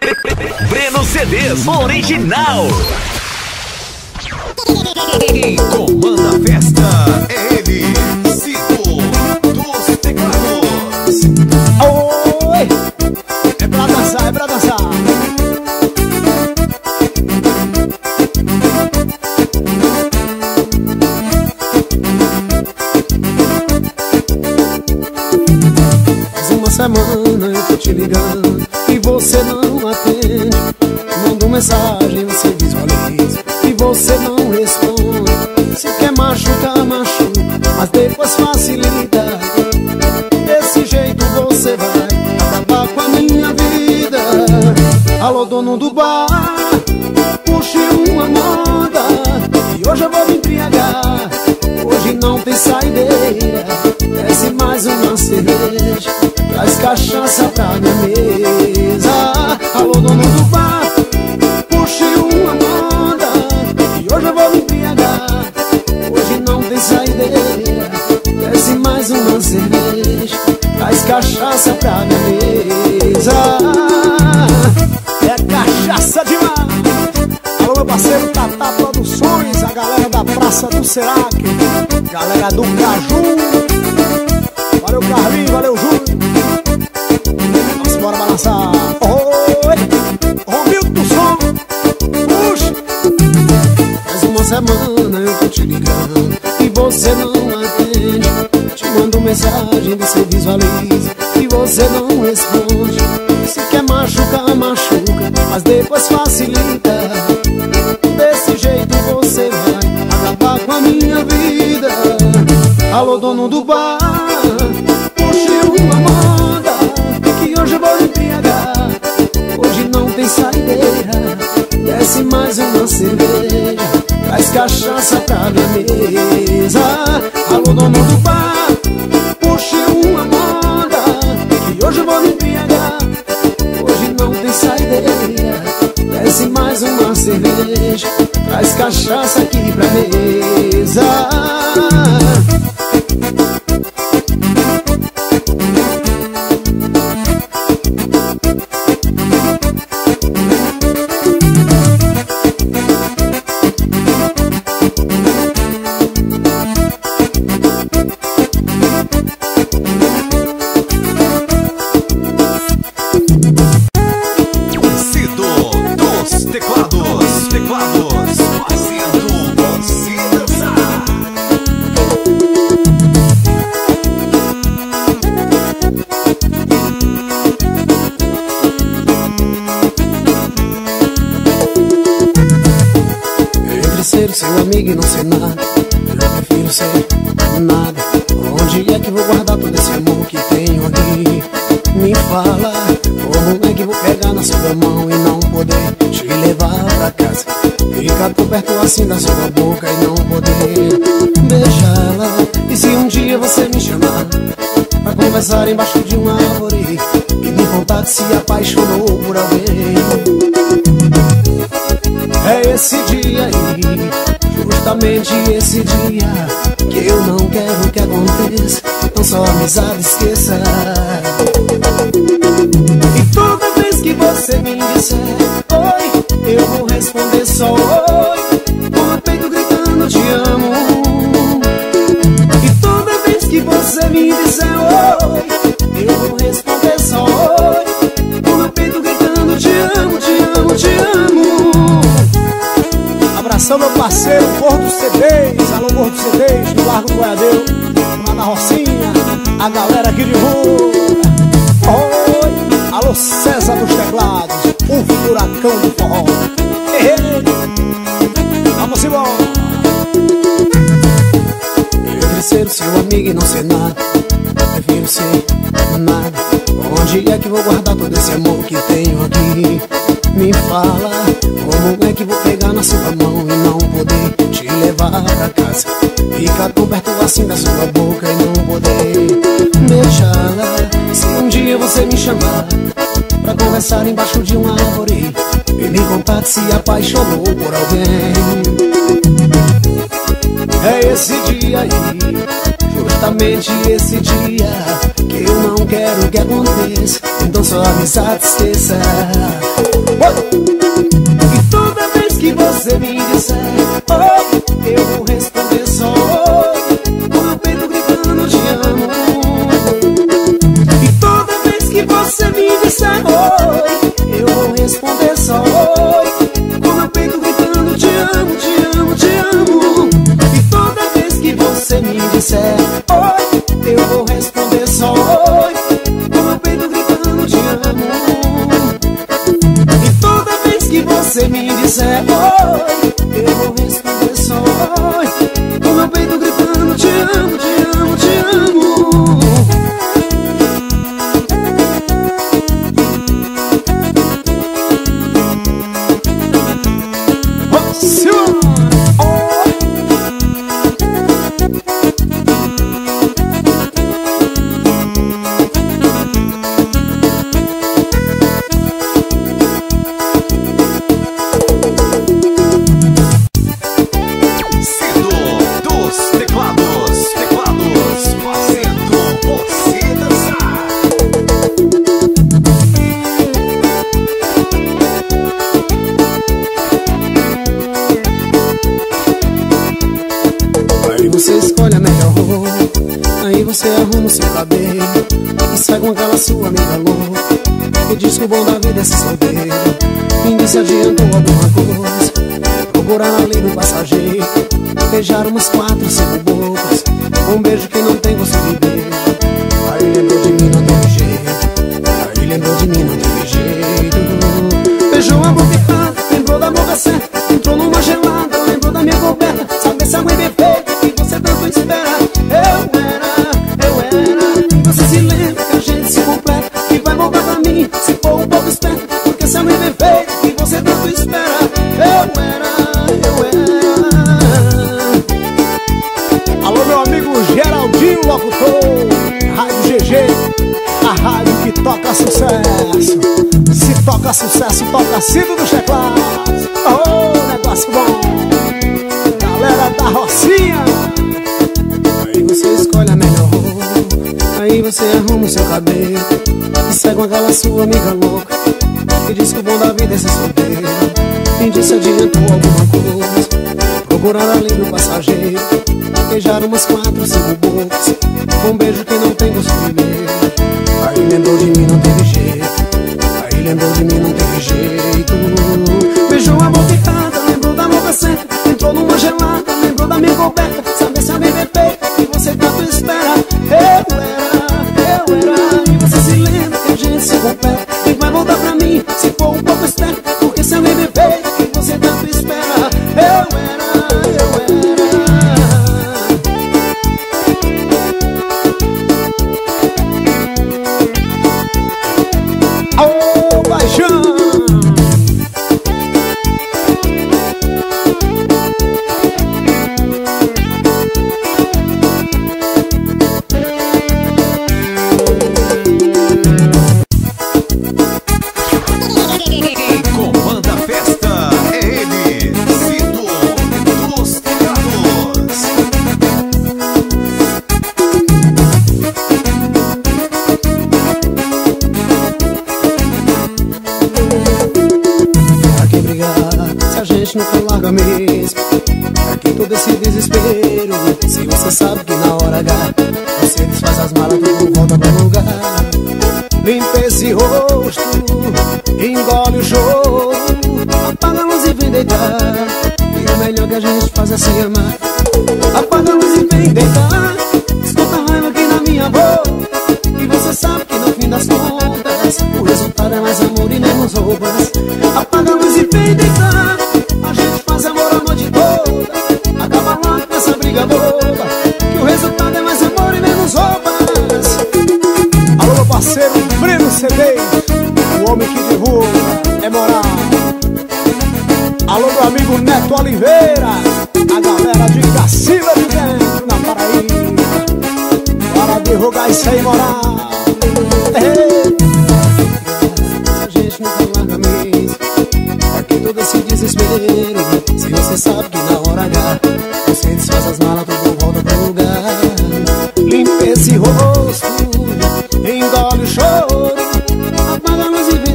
Breno CDs original. Quem comanda a festa é ele, Cido dos Teclados. Oi! É pra dançar, é pra dançar. Faz uma semana eu tô te ligando e você não mensagem, você visualiza e você não responde. Se quer machucar, machuca, mas depois facilita. Desse jeito você vai acabar com a minha vida. Alô, dono do bar, puxe uma moda. E hoje eu vou me embriagar. Hoje não tem saideira. Desce mais uma cerveja. Traz cachaça pra minha mesa. Alô, dono do bar, do Caju. Valeu, Carlinhos, valeu, Júlio. Vamos embora balançar. Oi, Romildo Som, puxa. Faz uma semana eu tô te ligando e você não atende. Te mando mensagem, você visualiza e você não responde. Do bar, te levar pra casa? Ficar tão perto assim da sua boca e não poder beijá-la. E se um dia você me chamar Pra conversar embaixo de uma árvore E me contar que se apaixonou por alguém. É esse dia aí, justamente esse dia Que eu não quero que aconteça. Não só amizade esqueça. E toda vez que você me disser Oi, eu vou responder só oi. Com o peito gritando te amo. E toda vez que você me disser oi Eu vou responder só oi. Com o peito gritando te amo, te amo, te amo. Abração meu parceiro Gordo CDs, alô Gordo CDs, do Largo Goiadeu, lá na Rocinha, a galera aqui de rua. Oi, alô César dos Teclados, o furacão do forró. Vamos embora. Prefiro ser seu amigo e não ser nada. Prefiro ser nada. Onde é que vou guardar todo esse amor que tenho aqui? Me fala, como é que vou pegar na sua mão e não poder te levar pra casa? Ficar tão perto assim da sua boca e não poder beijá-la. Se um dia você me chamar Pra conversar embaixo de uma árvore. Ele contato se apaixonou por alguém. É esse dia aí Justamente esse dia Que eu não quero que aconteça Então só me satisfeça E toda vez que você me disser Um beijo que não tem você. Toca Cido do Checlado Oh, negócio bom. Galera da Rocinha. Aí você escolhe a melhor roupa. Aí você arruma o seu cabelo. E sai com aquela sua amiga louca. Que diz que o bom da vida é ser solteiro. E disse adiantou alguma coisa. Procurar além do passageiro. Beijar umas quatro, cinco bocas. Um beijo que não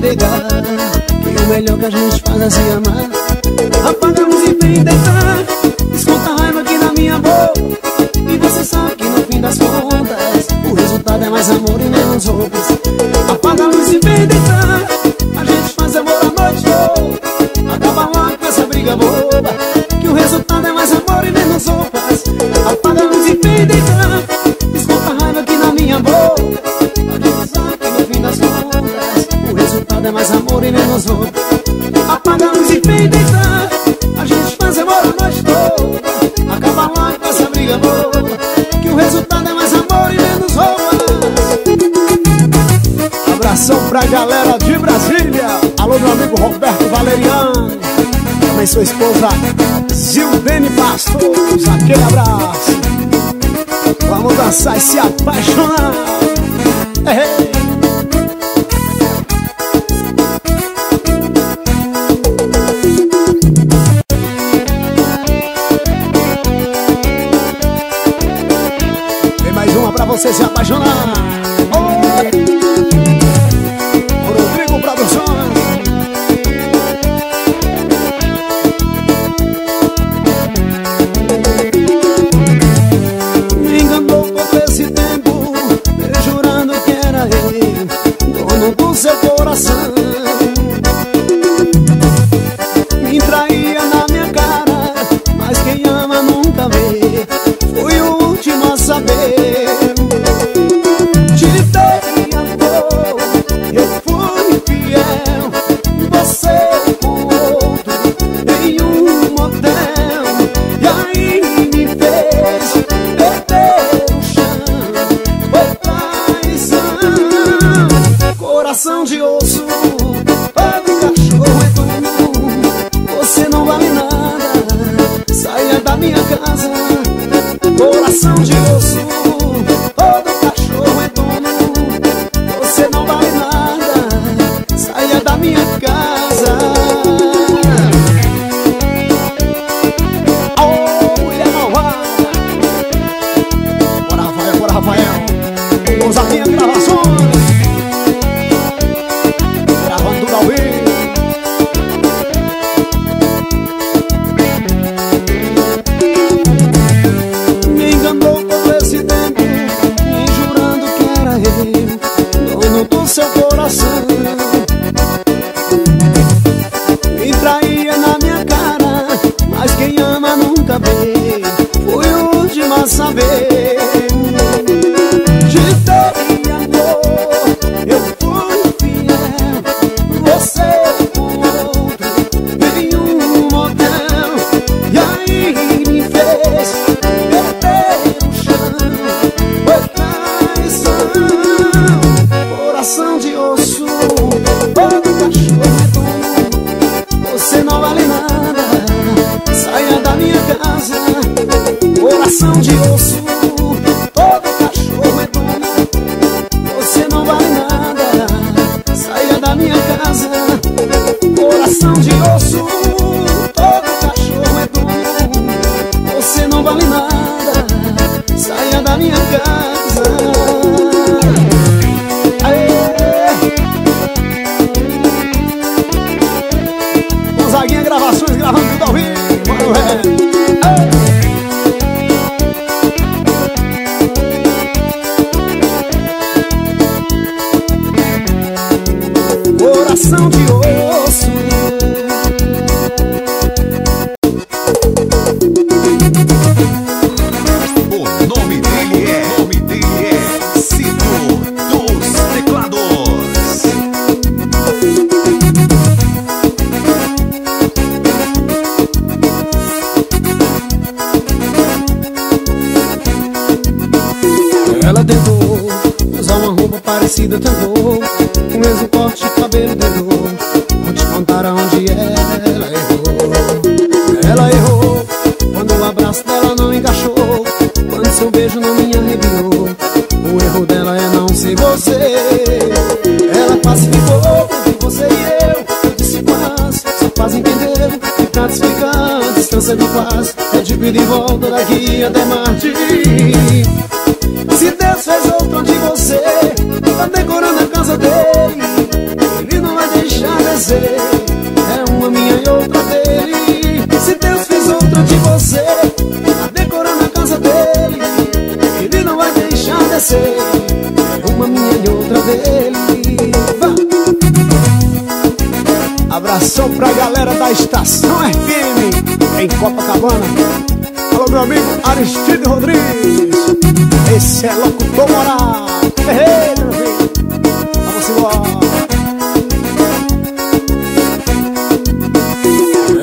Que o melhor que a gente faz é se amar. Apagamos e vem deitar Escuta a raiva aqui na minha boca. E você sabe que no fim das contas O resultado é mais amor e menos roupa. sua esposa Zildene Bastos. Aquele abraço. Vamos dançar e se apaixonar. Tem mais uma pra você se apaixonar. coração de osso Giovana. Alô, meu amigo Aristide Rodrigues. Esse é louco moral. Ei. Vamos embora.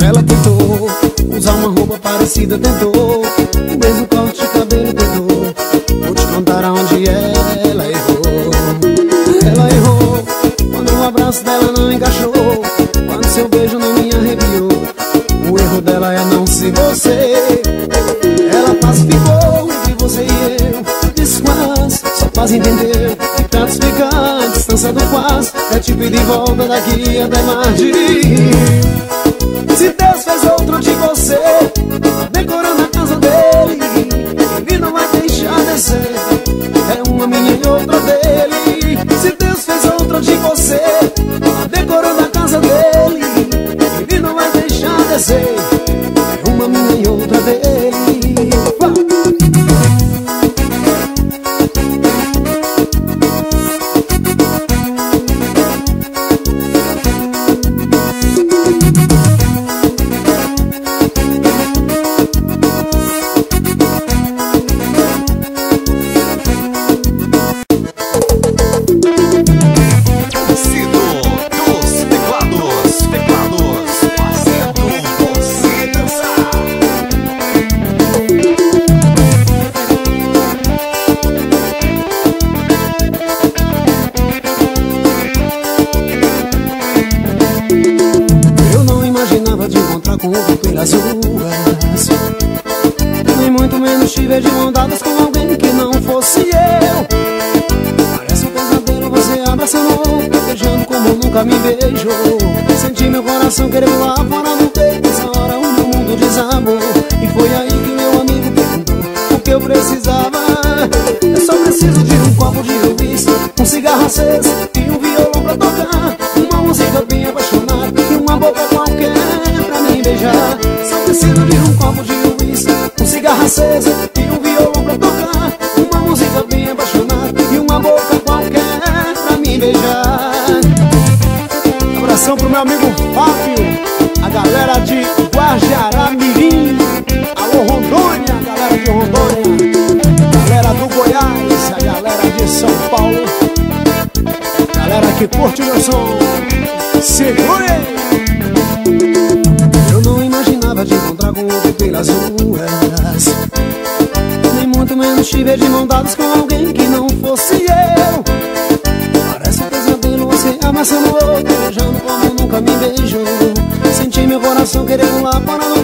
Ela tentou usar uma roupa parecida, tentou volta guia da Marte viver de mão dadas com alguém que não fosse eu. Parece um pesadelo você amassando o outro Beijando como nunca me beijou. Senti meu coração querendo lá para não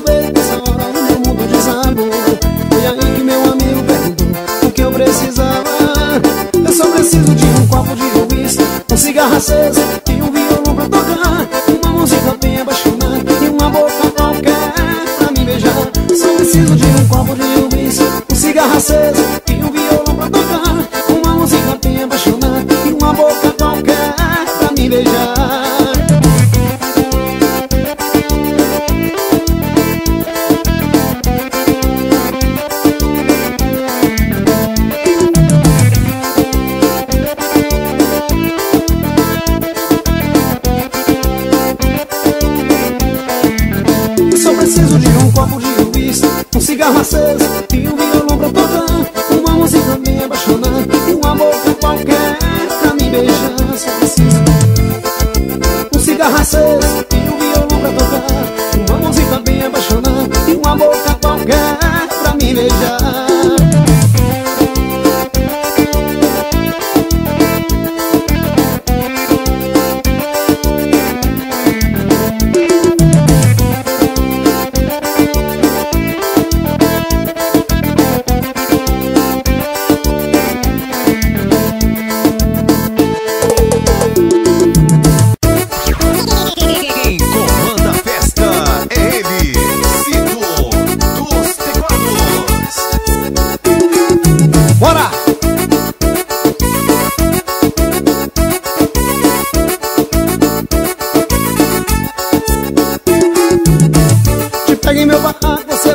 Peguei meu barraco, você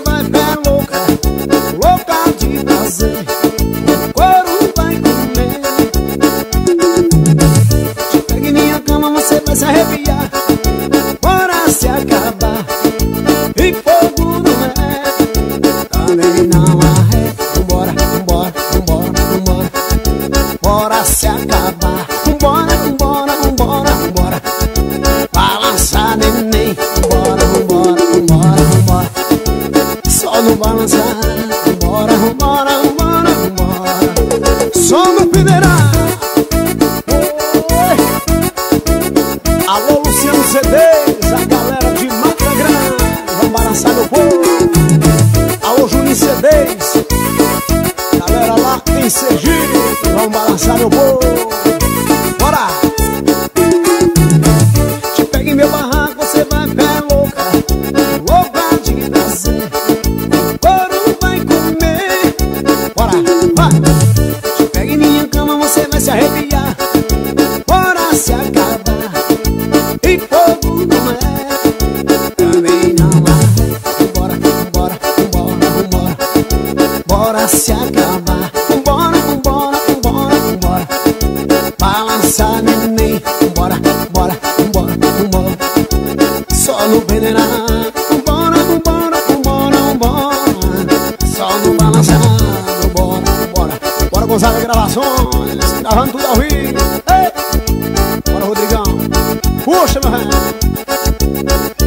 Tá narrando tudo ao Ei! Bora, Rodrigão. Puxa, meu velho.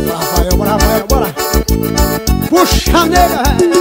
Bora, Rafael, bora, Rafael, bora. Puxa, nega, rei.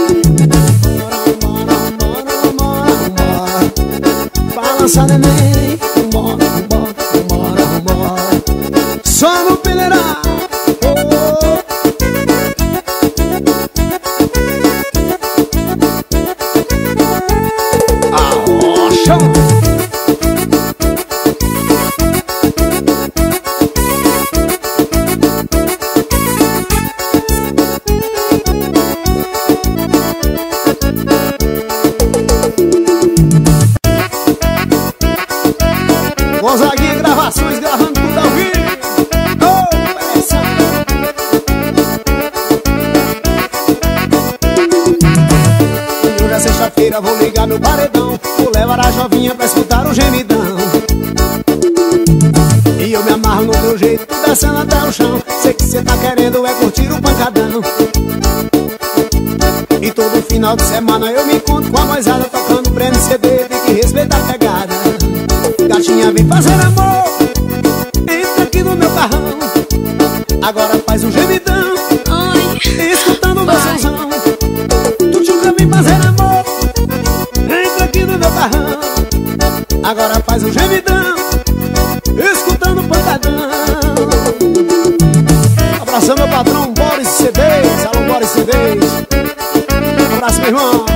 meu irmão.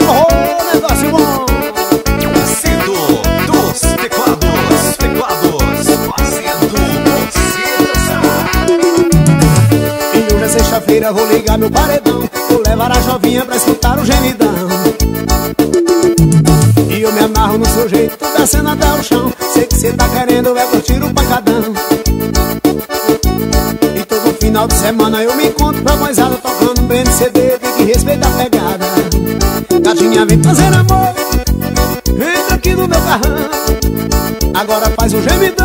Oh, oh, oh, negócio bom. Fazendo dos teclados, fazendo E hoje é sexta-feira, vou ligar meu paredão. Vou levar a jovinha pra escutar o gemidão. E eu me amarro no seu jeito, descendo até o chão. Sei que cê tá querendo, é curtir o pancadão final de semana eu me encontro pra moisada tocando um brand CD respeita a pegada Gatinha vem fazer amor Entra aqui no meu carrão Agora faz o gemido.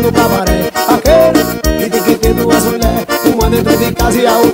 no cabaré Aquele que tem duas mulheres Uma dentro de casa e a outra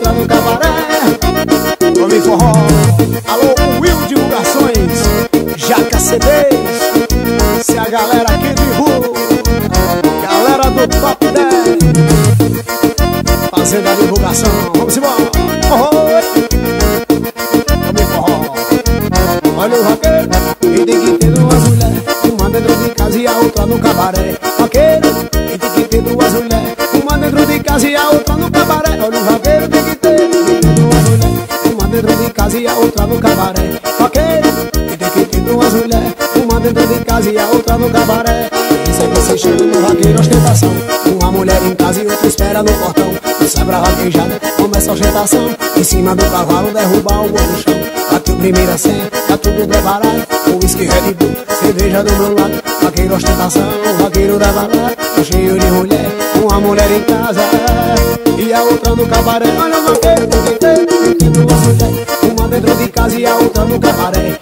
no gabaré Sempre se chama no raqueiro ostentação. Uma mulher em casa e outra espera no portão. Sabra é raquejada, começa a ostentação. Em cima do cavalo derruba o outro chão. Aqui tua primeira senha, tá tudo preparado. O whisky Red Bull, cerveja do meu lado. Raqueiro ostentação, raqueiro da balada. Tá cheio de mulher, uma mulher em casa. E a outra no cabaré. Olha o vaqueiro, o que tem, que você Uma dentro de casa e a outra no cabaré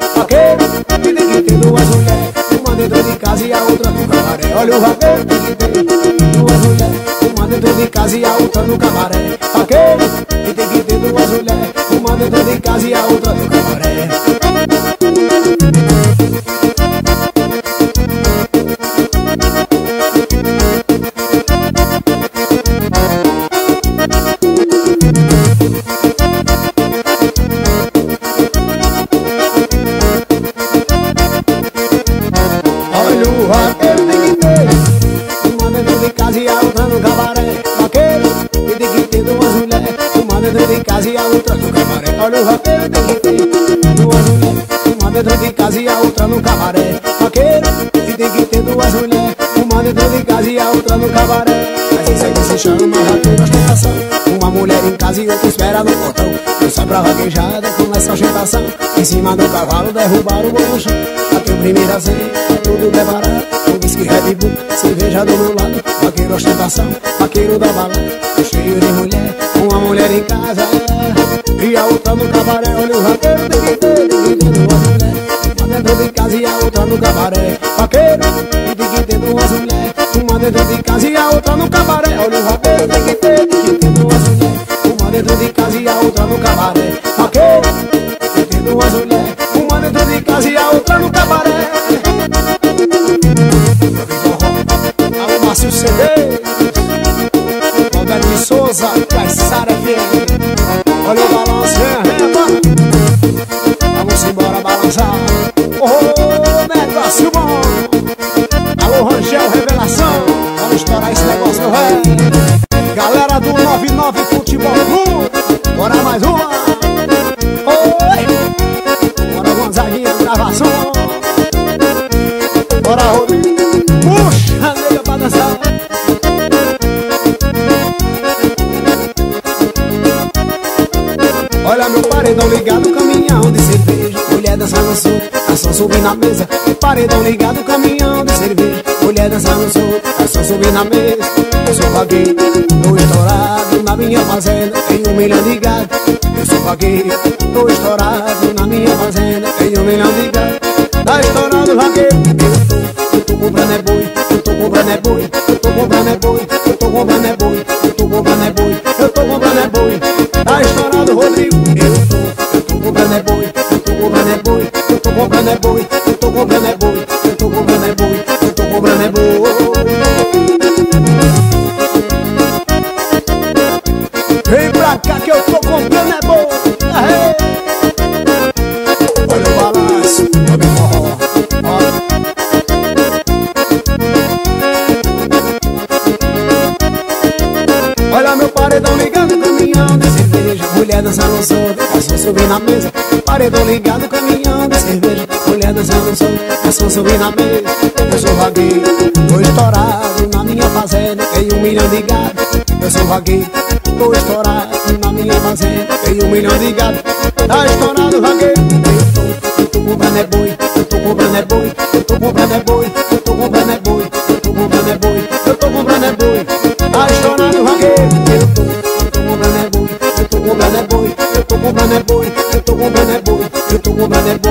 dentro de casa e a outra no cabaré. Olha o vaqueiro que tem duas mulheres Uma dentro de casa e a outra no cabaré. Vaqueiro que tem que ter duas mulheres Uma dentro de casa e a outra no cabaré. O vaqueiro tem ter duas mulheres Uma dentro de casa e a outra no cabaré. Vaqueiro, e tem que ter duas mulheres. Uma dentro de casa e a outra no cabaré. Mas isso aí se chama vaqueiro ostentação. Uma mulher em casa e outra espera no portão. Eu sai pra vaquejada com essa ostentação. Em cima do cavalo derrubar o bom chão. Bateu primeira tudo é barato Um whisky Red Bull, cerveja do meu lado. Vaqueiro ostentação, vaqueiro da balada Cheio de mulher, uma mulher em casa outra no cabaré Olha o vaqueiro, que ter duas mulheres Uma dentro de casa e a outra no cabaré. Vaqueiro, e tem que ter duas mulheres. Uma dentro de casa e a outra no cabaré Olha o vaqueiro, embora balançar Oh, negócio na mesa. Paredão ligado, caminhão de cerveja. Mulher dançando solto, ação subir na mesa. Eu sou vagueiro, tô estourado na minha fazenda Tem um milhão de gado. Eu sou vagueiro, tô estourado na minha fazenda Tem um milhão de gado. Tá estourado vagueiro. Eu tô, eu tô comprando é boi Eu tô comprando é boi Eu tô comprando é boi Eu tô comprando é boi Eu tô comprando é boi Eu tô comprando é boi comprando é boi Eu tô comprando é boi Eu tô comprando é boi Eu tô comprando é boi. Vem pra cá que eu tô comprando é boi! Olha o balanço, olha o forró Olha. Meu paredão ligado, caminhão de cerveja Mulher dançando solta, passou subir na mesa. Paredão ligado, caminhão passou subir na mesa Eu sou vagueiro, tô estourado na minha fazenda Tenho um milhão de gado Eu sou vagueiro, tô estourado na minha fazenda Tenho um milhão de gado Tá estourado vagueiro Eu tô, eu tô comprando é boi Eu tô comprando é boi Eu tô comprando é boi Eu tô comprando é boi Eu tô comprando é boi Eu tô comprando é boi Tá estourado vagueiro Eu tô, eu tô comprando é boi Eu tô comprando é boi Eu tô comprando é boi Eu tô comprando é boi Eu tô comprando é boi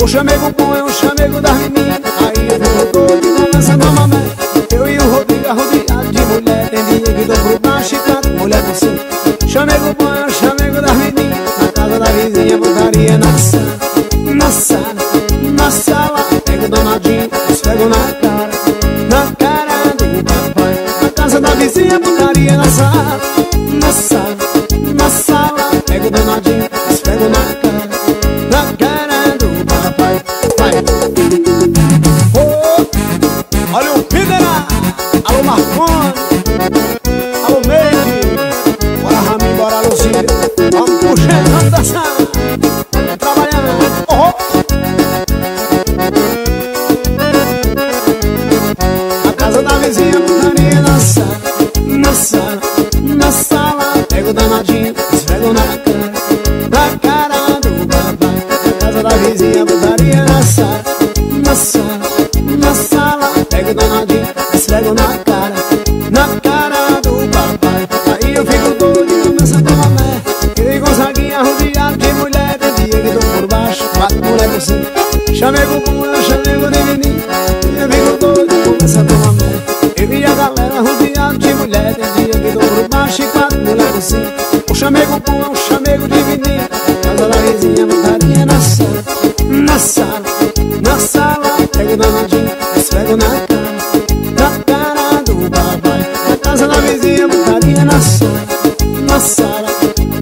O chamego bom é o chamego das meninas. Aí eu fico doido e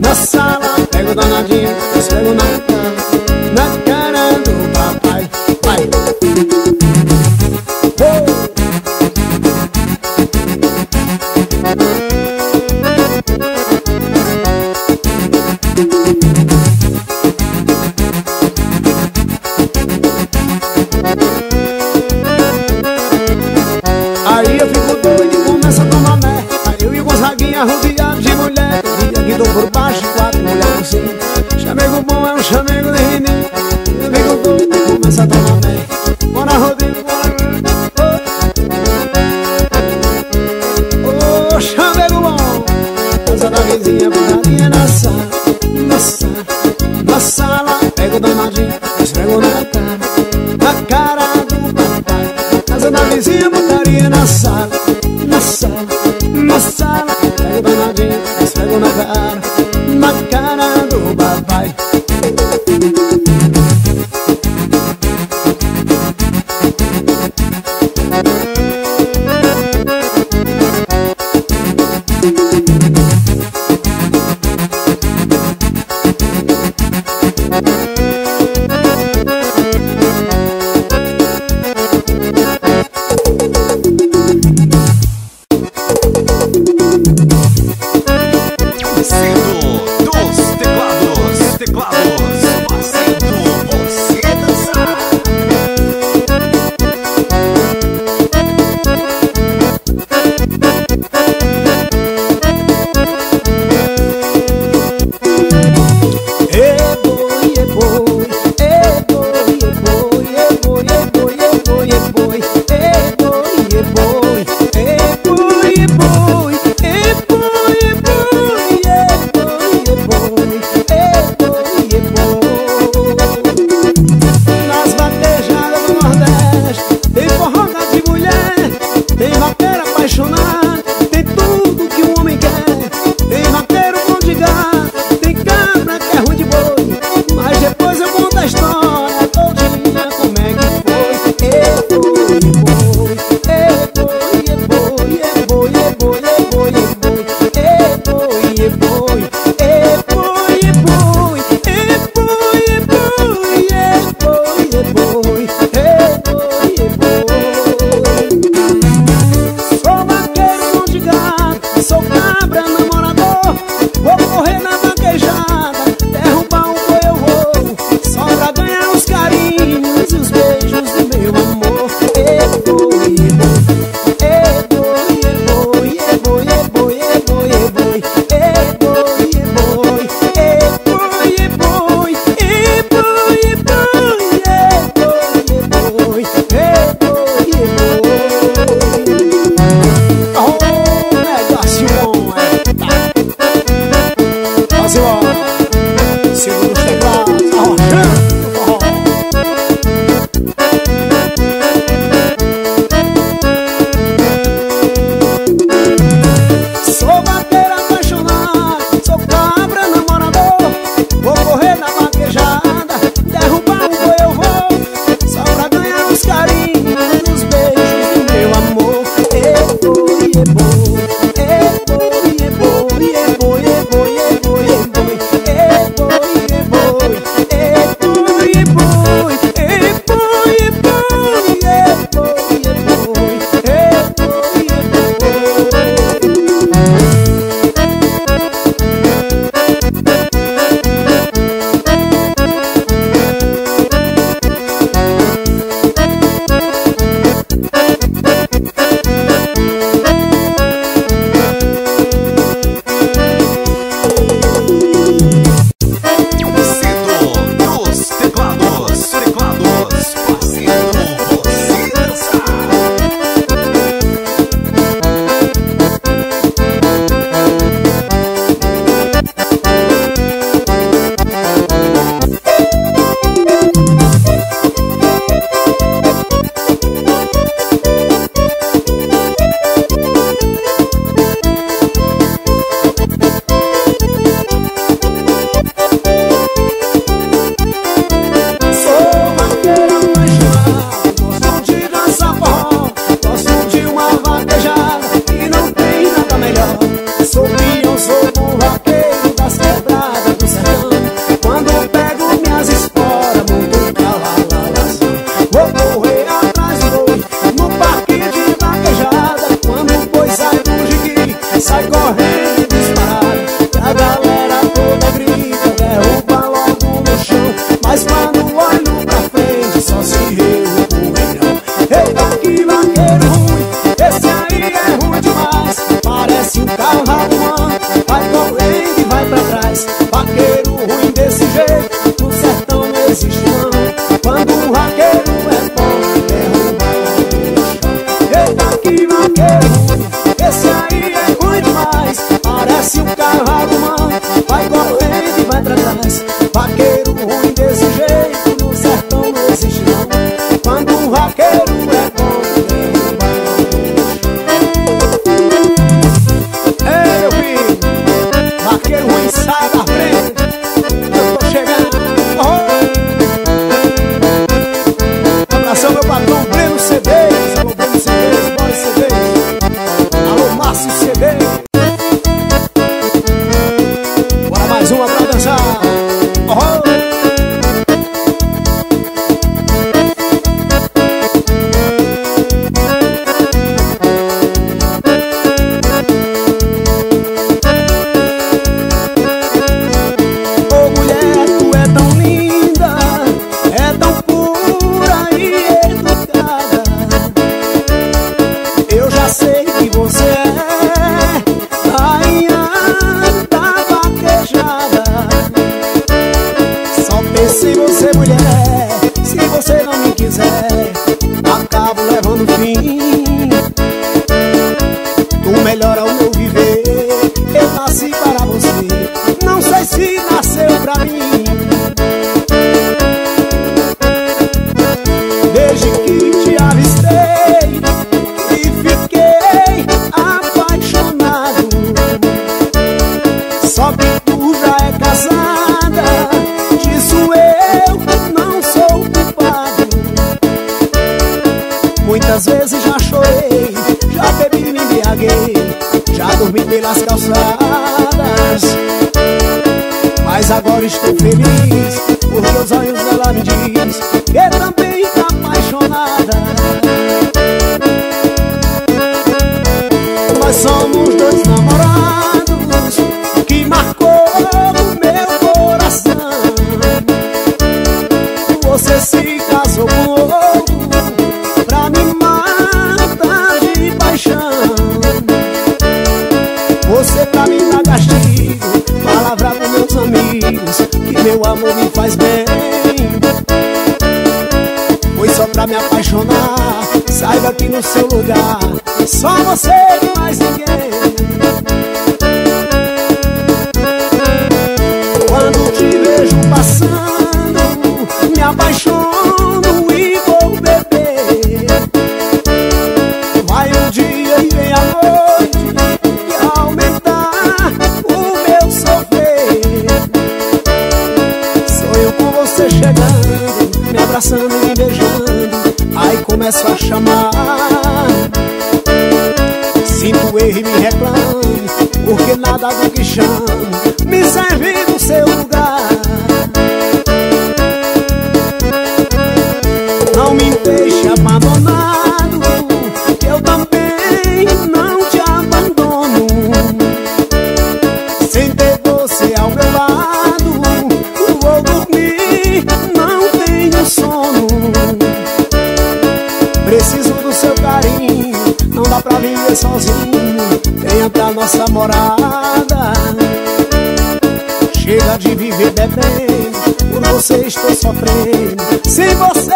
na sala Pego danadinho, agora você estou sofrendo Sem você